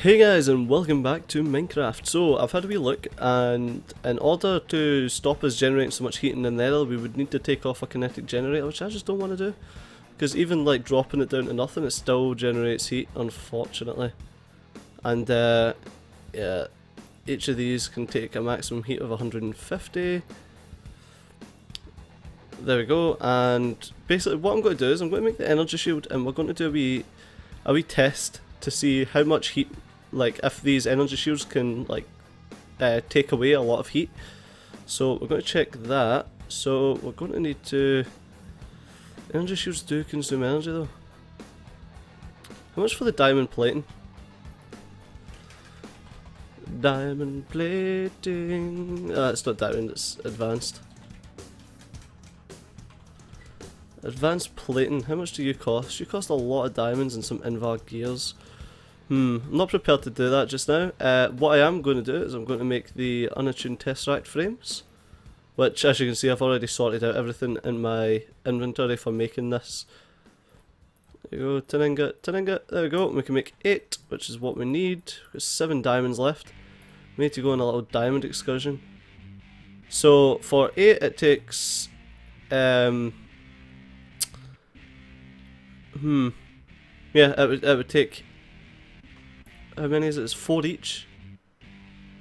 Hey guys and welcome back to Minecraft. So I've had a wee look and in order to stop us generating so much heat in the nether we would need to take off a kinetic generator which I just don't want to do. Because even like dropping it down to nothing it still generates heat unfortunately. And uh, yeah, each of these can take a maximum heat of 150. There we go and basically what I'm going to do is I'm going to make the energy shield and we're going to do a wee, a wee test to see how much heat like if these energy shields can like uh, take away a lot of heat. So we're going to check that. So we're going to need to. Energy shields do consume energy though. How much for the diamond plating? Diamond plating. Uh, it's not diamond, it's advanced. Advanced plating. How much do you cost? You cost a lot of diamonds and some invar gears. Hmm, I'm not prepared to do that just now. Uh, what I am going to do is I'm going to make the unattuned tesseract frames, which as you can see I've already sorted out everything in my inventory for making this. There we go, tin ingot, tin ingot, there we go, we can make 8, which is what we need. We've got 7 diamonds left. We need to go on a little diamond excursion. So for 8 it takes... Um, hmm, yeah, it would, it would take how many is it? It's four each.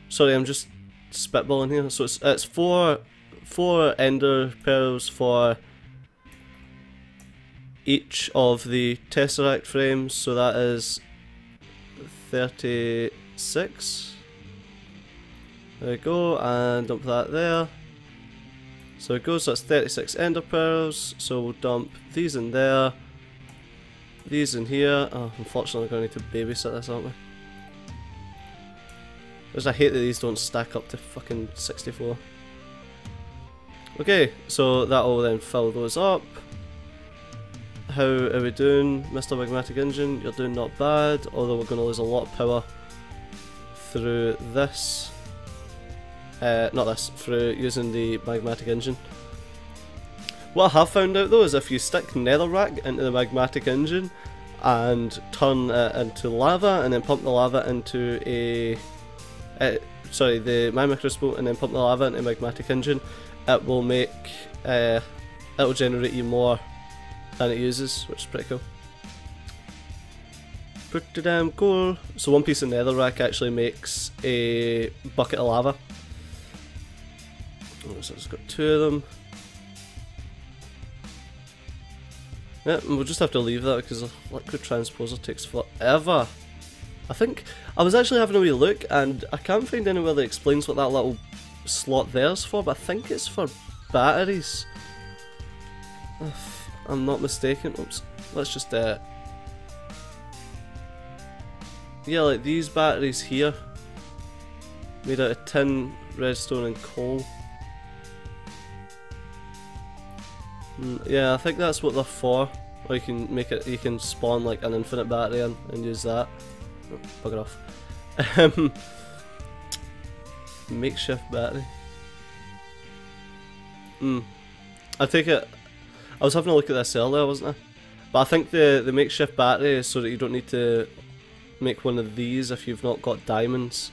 Sorry, I'm just spitballing here. So it's it's four four ender pearls for each of the tesseract frames. So that is thirty six. There we go, and dump that there. So it goes, that's 36 ender pearls, so we'll dump these in there, these in here. Oh, unfortunately we're going to need to babysit this, aren't we? Because I hate that these don't stack up to fucking 64. Okay, so that will then fill those up. How are we doing, Mr. Magmatic Engine? You're doing not bad, although we're going to lose a lot of power through this. Uh, not this, through using the Magmatic Engine. What I have found out though is if you stick netherrack into the Magmatic Engine and turn it into lava and then pump the lava into a sorry, the magma crucible and then pump the lava into magmatic engine, it will make, uh, it will generate you more than it uses, which is pretty cool. Pretty damn cool. So one piece of nether netherrack actually makes a bucket of lava. Oh, so it's got two of them. Yeah, we'll just have to leave that because liquid transposer takes forever. I think I was actually having a wee look and I can't find anywhere that explains what that little slot there's for, but I think it's for batteries. If I'm not mistaken. Oops. Let's just uh Yeah, like these batteries here. Made out of tin, redstone and coal. Mm, yeah, I think that's what they're for. Or you can make it you can spawn like an infinite battery in and use that. Oh, bugger off. Um, makeshift battery. Hmm. I take it. I was having a look at this earlier, wasn't I? But I think the the makeshift battery is so that you don't need to make one of these if you've not got diamonds,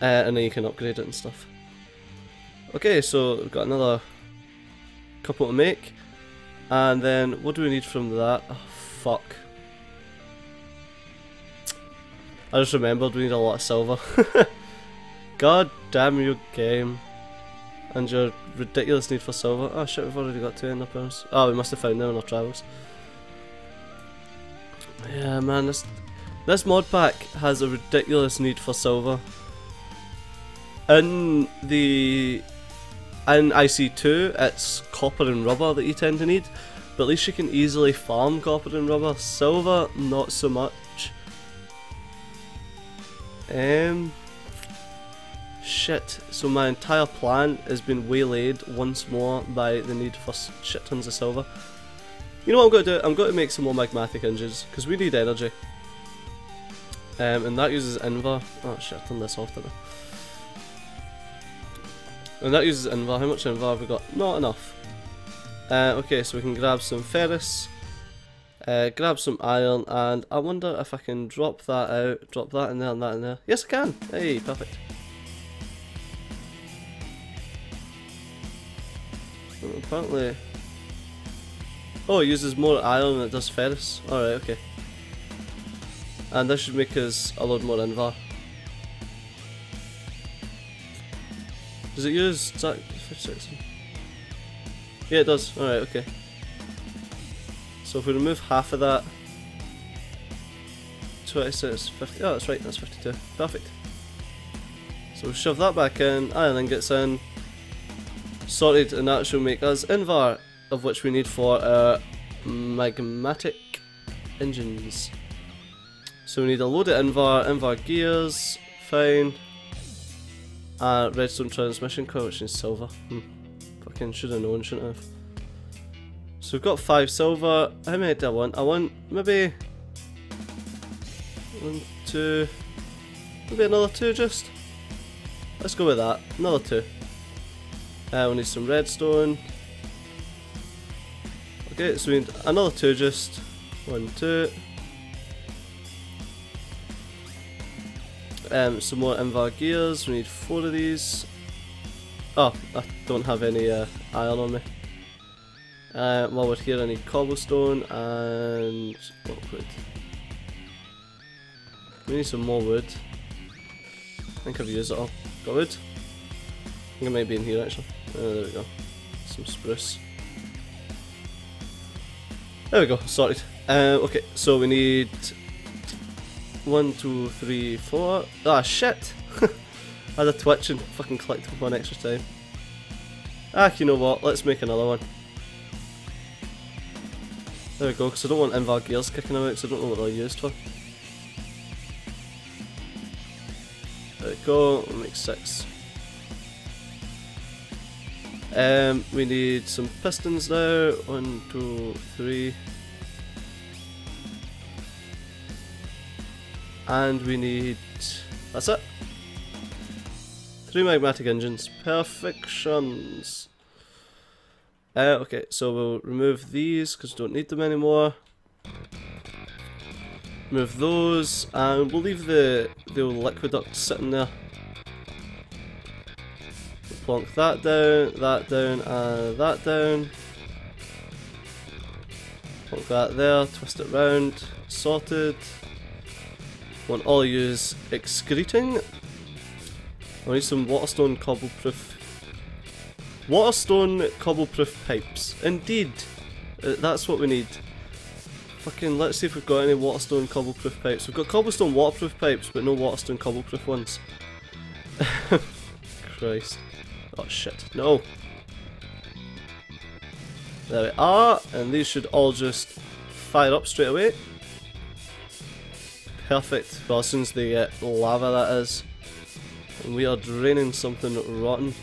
uh, and then you can upgrade it and stuff. Okay, so we've got another couple to make, and then what do we need from that? Oh, fuck. I just remembered we need a lot of silver. God damn you game. And your ridiculous need for silver. Oh shit, we've already got two pearls. Oh, we must have found them in our travels. Yeah, man, this this mod pack has a ridiculous need for silver. In the in IC2, it's copper and rubber that you tend to need, but at least you can easily farm copper and rubber. Silver, not so much. Um, shit. So my entire plan has been waylaid once more by the need for shit tons of silver. You know what I'm going to do? I'm going to make some more magmatic engines, because we need energy. Um, and that uses Invar. Oh shit, I turned this off? And that uses Invar. How much Invar have we got? Not enough. Uh, okay, so we can grab some ferrous. Uh, grab some iron, and I wonder if I can drop that out, drop that in there and that in there. Yes, I can. Hey, perfect. apparently... Oh, it uses more iron than it does ferrous. Alright, okay. And this should make us a lot more invar. Does it use Yeah, it does. Alright, okay. So if we remove half of that, 26, 50, oh that's right, that's 52. Perfect. So we'll shove that back in, iron ingots in, sorted, and that should make us Invar, of which we need for our magmatic engines. So we need a load of Invar, Invar gears, fine, uh, redstone transmission coil, which is silver. Hmm. Fucking should have known, shouldn't I have? So we've got five silver. How many do I want? I want maybe one, two, maybe another two just. Let's go with that. Another two. Uh, we need some redstone. Okay, so we need another two just. One, two. Um, some more Invar gears. We need four of these. Oh, I don't have any uh, iron on me. Uh, while we're here I need cobblestone and what wood? We need some more wood. I think I've used it all. Got wood? I think it might be in here actually. Oh, there we go. Some spruce. There we go, sorted. Uh, okay, so we need one, two, three, four. Ah, shit! I had a twitch and fucking clicked one extra time. Ah, you know what? Let's make another one. There we go, because I don't want Invar gears kicking them out, so I don't know what they're used for. There we go, we'll make six. Um, we need some pistons now. One, two, three. And we need... That's it. Three magmatic engines. Perfections. Uh, okay, so we'll remove these because we don't need them anymore. Remove those, and we'll leave the, the old liquid duct sitting there. Plonk that down, that down, and that down. Plonk that there, twist it round, sorted. Want all use excreting. I need some waterstone cobble proof Waterstone cobble-proof pipes. Indeed. Uh, that's what we need. Fucking, let's see if we've got any waterstone cobble-proof pipes. We've got cobblestone waterproof pipes, but no waterstone cobble-proof ones. Christ. Oh shit. No. There we are, and these should all just fire up straight away. Perfect. Well, as soon as they get lava that is. And we are draining something rotten.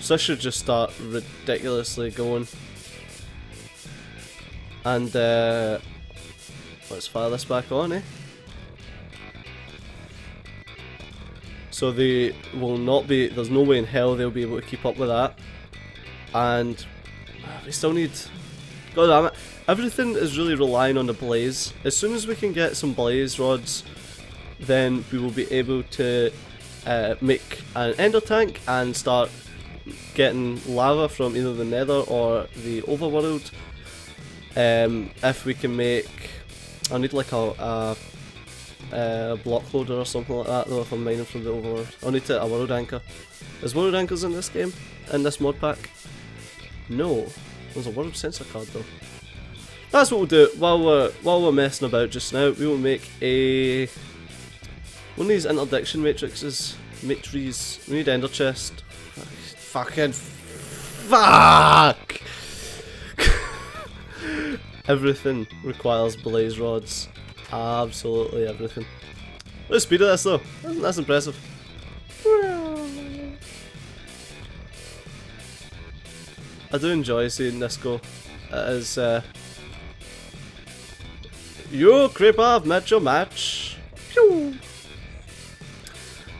So I should just start ridiculously going. And uh, let's fire this back on, eh? So they will not be, there's no way in hell they'll be able to keep up with that. And we still need, god damn it, everything is really relying on the blaze. As soon as we can get some blaze rods, then we will be able to uh, make an ender tank and start getting lava from either the nether or the overworld. Um, if we can make... I need like a, a, a block loader or something like that though if I'm mining from the overworld. I'll need to, a world anchor. Is world anchors in this game? In this mod pack? No. There's a world sensor card though. That's what we'll do while we're while we're messing about just now. We will make a one of these interdiction matrices. Matrices. We need ender chest. Fucking fuck! everything requires blaze rods. Absolutely everything. The speed of this though. That's impressive. I do enjoy seeing this go. Is, uh... You creeper, I've met your match. Pew!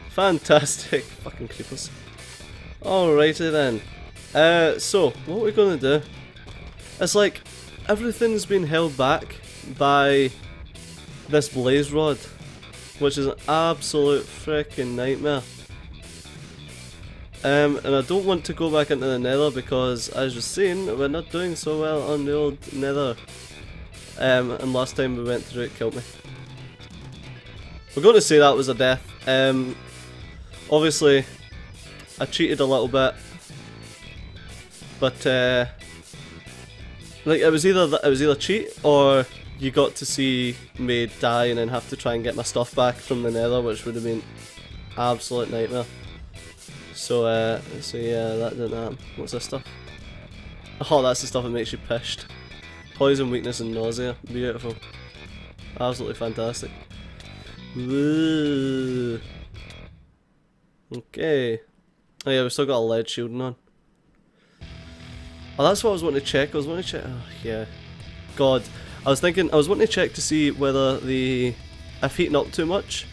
Fantastic. Fucking creepers. Alrighty then. Uh, so, what we're gonna do, it's like, everything's been held back by this blaze rod, which is an absolute freaking nightmare. Um, and I don't want to go back into the nether because, as you've seen, we're not doing so well on the old nether. Um, and last time we went through it killed me. We're going to say that was a death. Um, obviously, I cheated a little bit, but uh, like it was either it was either cheat or you got to see me die and then have to try and get my stuff back from the nether, which would have been absolute nightmare. So, uh, so yeah, that didn't happen. What's this stuff? Oh, that's the stuff that makes you pissed. Poison, weakness, and nausea. Beautiful. Absolutely fantastic. Okay. Oh yeah, we still got a lead shielding on. Oh, that's what I was wanting to check. I was wanting to check. Oh, yeah. God. I was thinking, I was wanting to check to see whether the, if heating up too much,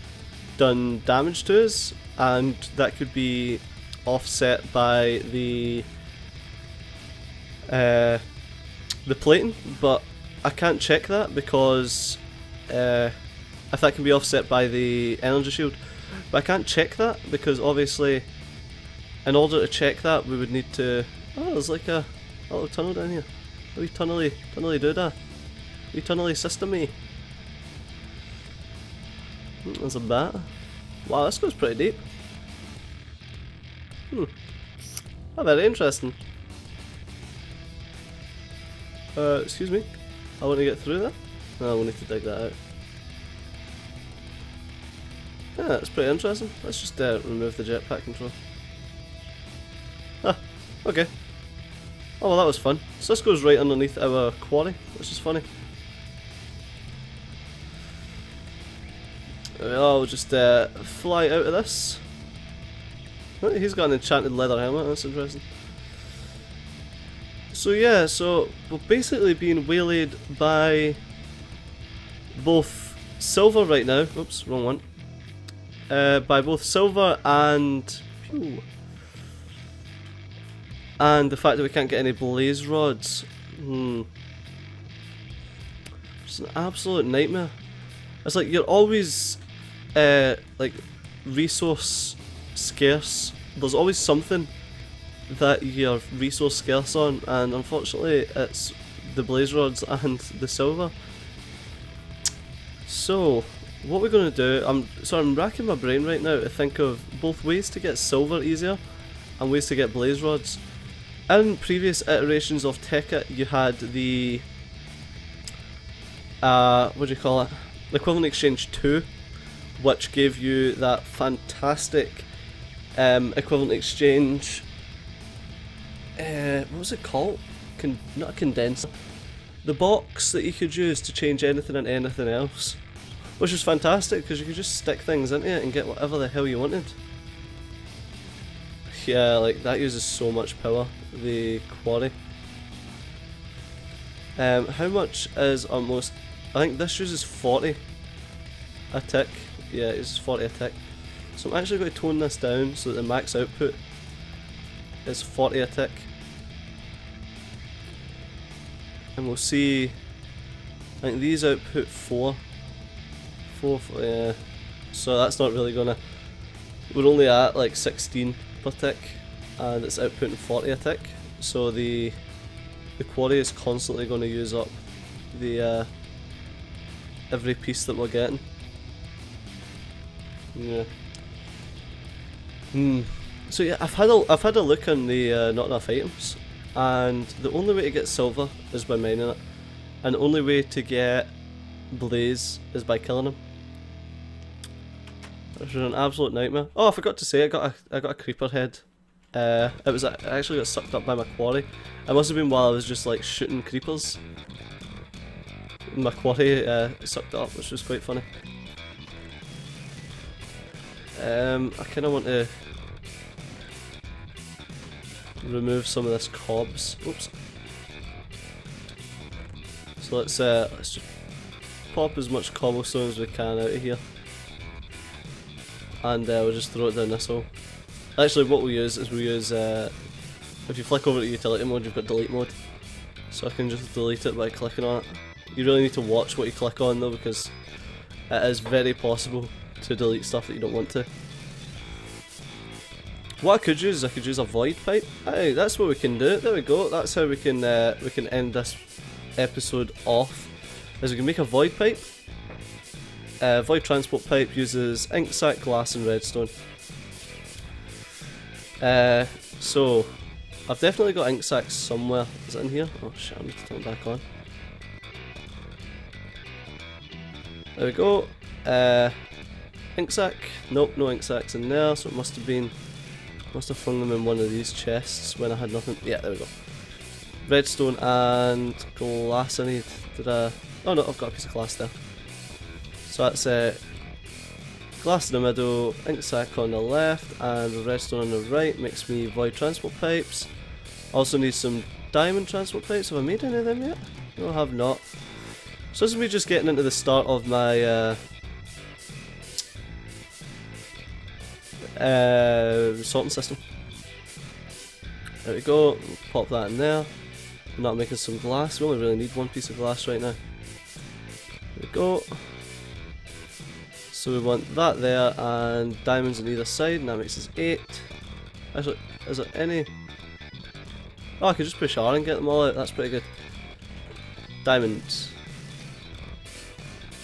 done damage to us, and that could be offset by the, uh, the plating, but I can't check that because, uh, if that can be offset by the energy shield. But I can't check that because obviously, in order to check that, we would need to. Oh, there's like a, a little tunnel down here. A wee tunnely, tunnely do that. Wee tunnely systemy. Hmm, There's a bat. Wow, this goes pretty deep. Hmm. Oh, very interesting. Uh, excuse me. I want to get through that. No, we need to dig that out. Yeah, that's pretty interesting. Let's just uh, remove the jetpack control. Okay. Oh well, that was fun. So this goes right underneath our quarry, which is funny. I'll just uh, fly out of this. Oh, he's got an enchanted leather helmet, that's interesting. So yeah, so we're basically being waylaid by both silver right now. Oops, wrong one uh, by both silver and phew, and the fact that we can't get any blaze rods. Hmm. It's an absolute nightmare. It's like you're always uh, like resource scarce. There's always something that you're resource scarce on, and unfortunately, it's the blaze rods and the silver. So, what we're to do, I'm so I'm racking my brain right now to think of both ways to get silver easier and ways to get blaze rods. In previous iterations of Tekkit, you had the uh, what do you call it? The equivalent exchange two, which gave you that fantastic um, equivalent exchange. Uh, what was it called? Con- not a condenser. The box that you could use to change anything and anything else. Which was fantastic because you could just stick things into it and get whatever the hell you wanted. Yeah, like that uses so much power, the quarry. Um, how much is almost? I think this uses 40 a tick. Yeah, it uses 40 a tick. So I'm actually going to tone this down so that the max output is 40 a tick. And we'll see, I think these output 4 four, yeah. So that's not really gonna. We're only at like 16 per tick, and it's outputting 40 a tick. So the the quarry is constantly going to use up the uh, every piece that we're getting. Yeah. Hmm. So yeah, I've had a I've had a look on the uh, not enough items, and the only way to get silver is by mining it, and the only way to get blaze is by killing them. Which was an absolute nightmare. Oh, I forgot to say, I got a, I got a creeper head. Uh, it was I actually got sucked up by my quarry. It must have been while I was just like shooting creepers. My quarry uh, sucked it up, which was quite funny. Um, I kind of want to remove some of this cobs. Oops. So let's uh, let's just pop as much cobblestone as we can out of here and uh, we'll just throw it down this hole. Actually what we'll use is we'll use, uh, if you flick over to utility mode you've got delete mode So I can just delete it by clicking on it. You really need to watch what you click on though because it is very possible to delete stuff that you don't want to. What I could use is I could use a void pipe. Hey, that's what we can do. There we go. That's how we can uh, we can end this episode off. Is we can make a void pipe. Uh, void transport pipe uses ink sac, glass, and redstone. Uh, so I've definitely got ink sacs somewhere. Is it in here? Oh shit! I need to turn back on. There we go. Uh, ink sac. Nope, no ink sacs in there. So it must have been must have flung them in one of these chests when I had nothing. Yeah, there we go. Redstone and glass I need. Did I... Oh no, I've got a piece of glass there. So that's uh, glass in the middle, ink sac on the left, and the redstone on the right makes me void transport pipes. Also need some diamond transport pipes. Have I made any of them yet? No, I have not. So this is me just getting into the start of my uh, uh, sorting system. There we go, pop that in there. I'm not making some glass, we only really need one piece of glass right now. There we go. So we want that there and diamonds on either side and that makes us 8. Actually, is there any... Oh, I could just push R and get them all out, that's pretty good. Diamonds.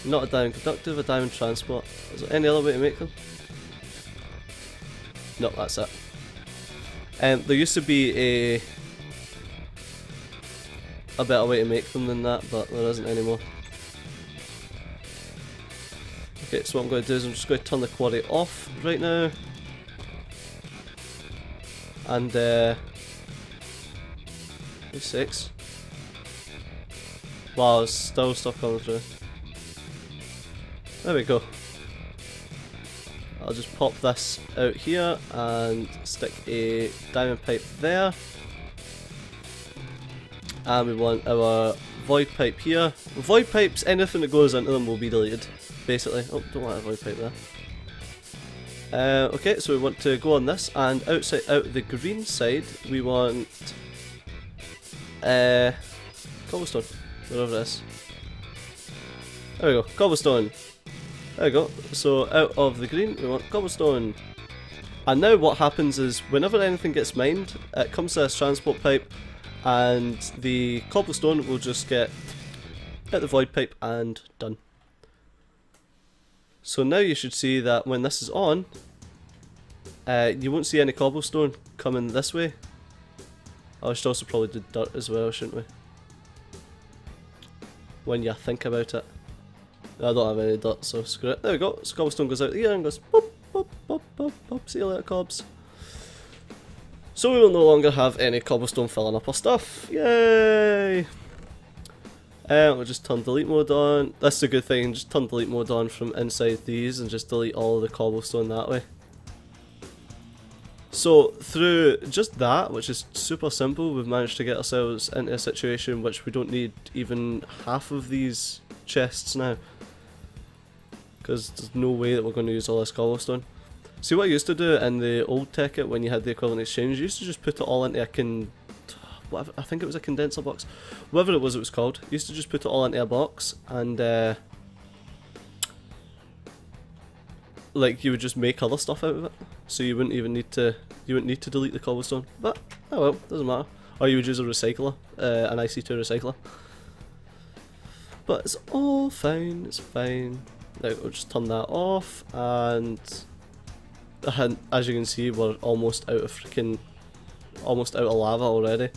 Not a diamond conductive, a diamond transport. Is there any other way to make them? No, that's it. Um, there used to be a a better way to make them than that, but there isn't anymore. Okay, so what I'm going to do is I'm just going to turn the quarry off right now. And, uh... Six. Wow, there's still stuff coming through. There we go. I'll just pop this out here and stick a diamond pipe there. And we want our void pipe here. Void pipes, anything that goes into them will be deleted, basically. Oh, don't want a void pipe there. Uh, okay, so we want to go on this, and outside, out the green side, we want uh, cobblestone, whatever it is. There we go, cobblestone. There we go. So out of the green, we want cobblestone. And now what happens is, whenever anything gets mined, it comes to this transport pipe, and the cobblestone will just get at the void pipe and done. So now you should see that when this is on, uh, you won't see any cobblestone coming this way. I should also probably do dirt as well, shouldn't we? When you think about it. I don't have any dirt, so screw it. There we go. So cobblestone goes out here and goes boop, boop, boop, boop, boop. See you later, cobs. So we will no longer have any cobblestone filling up our stuff. Yay! Uh, we'll just turn delete mode on. That's a good thing, just turn delete mode on from inside these and just delete all the cobblestone that way. So through just that, which is super simple, we've managed to get ourselves into a situation which we don't need even half of these chests now. Because there's no way that we're going to use all this cobblestone. See what I used to do in the old Tekkit when you had the equivalent exchange, you used to just put it all into a con... I think it was a condenser box. Whatever it was it was called. Used to just put it all into a box and... Uh, like you would just make other stuff out of it. So you wouldn't even need to you wouldn't need to delete the cobblestone. But oh well, doesn't matter. Or you would use a recycler, uh, an IC2 recycler. But it's all fine, it's fine. Now we'll just turn that off and as you can see we're almost out of freaking almost out of lava already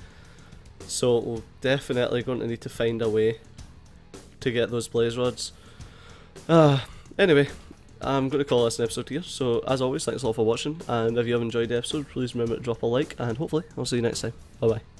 so we're definitely going to need to find a way to get those blaze rods. Uh, anyway I'm going to call this an episode here. So as always thanks a lot for watching and if you have enjoyed the episode please remember to drop a like and hopefully I'll see you next time. Bye bye